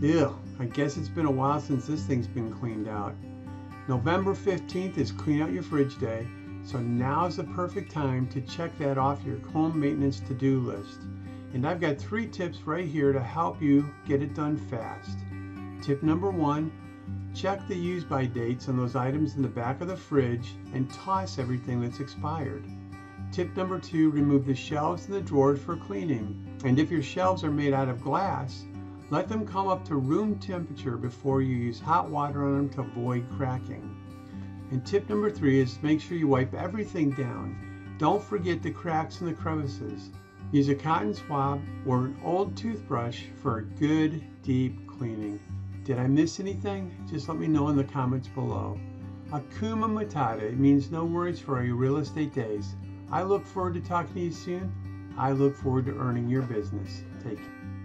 Ew, I guess it's been a while since this thing's been cleaned out. November 15th is Clean Out Your Fridge Day, so now's the perfect time to check that off your home maintenance to do list. And I've got three tips right here to help you get it done fast. Tip number one check the use by dates on those items in the back of the fridge and toss everything that's expired. Tip number two remove the shelves and the drawers for cleaning. And if your shelves are made out of glass, let them come up to room temperature before you use hot water on them to avoid cracking. And tip number three is make sure you wipe everything down. Don't forget the cracks and the crevices. Use a cotton swab or an old toothbrush for a good deep cleaning. Did I miss anything? Just let me know in the comments below. Hakuna Matata means no worries for your real estate days. I look forward to talking to you soon. I look forward to earning your business. Take care.